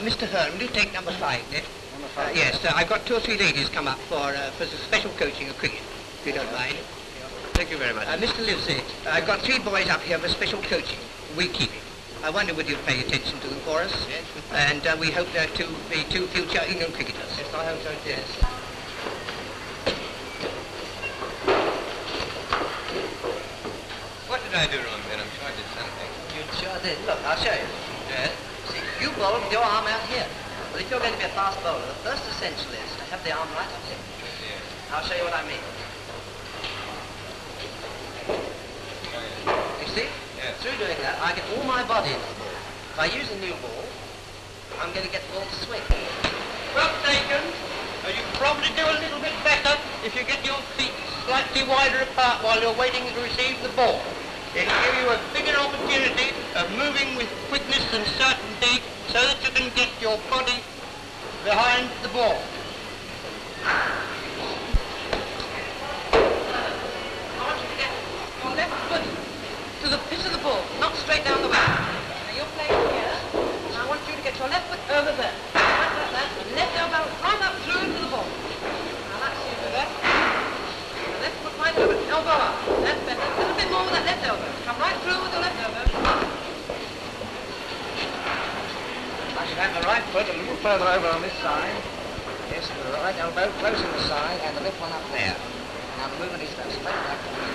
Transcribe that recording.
Mr. Hearne, will you take number five there? Number Uh, five. yes, uh, I've got two or three ladies come up for uh, for some special coaching of cricket, if you don't mind. Thank you very much. Uh, Mr. Livsey, I've got three boys up here for special coaching, wicketkeeping. I wonder would you pay attention to them for us? Yes. And uh, we hope they're to be two future England cricketers. Yes, I hope so. Yes. What did I do wrong then? I'm sure I did something. You sure did. Look, I'll show you. Yes? See, you bowl with your arm out here. But if you're going to be a fast bowler, the first essential is to have the arm right up here. I'll show you what I mean. You see? Yes. Through doing that, I get all my body into the ball. If I use a new ball, I'm going to get the ball to swing. Well taken. You can probably do a little bit better if you get your feet slightly wider apart while you're waiting to receive the ball. It'll give you a bigger opportunity of moving with quickness and certainty can get your body behind the ball. I want you to get your left foot to the pitch of the ball, not straight down the wicket. Now you're playing here, and I want you to get your left foot over there. Like that, and left elbow right up through into the ball. Now that's you do that. The left foot right over, elbow up. That's better. A little bit more with that left elbow. Come right through with your left elbow. Have the right foot a little further over on this side. Yes, the right elbow close in the side and the left one up there. Now the movement is that straight back and.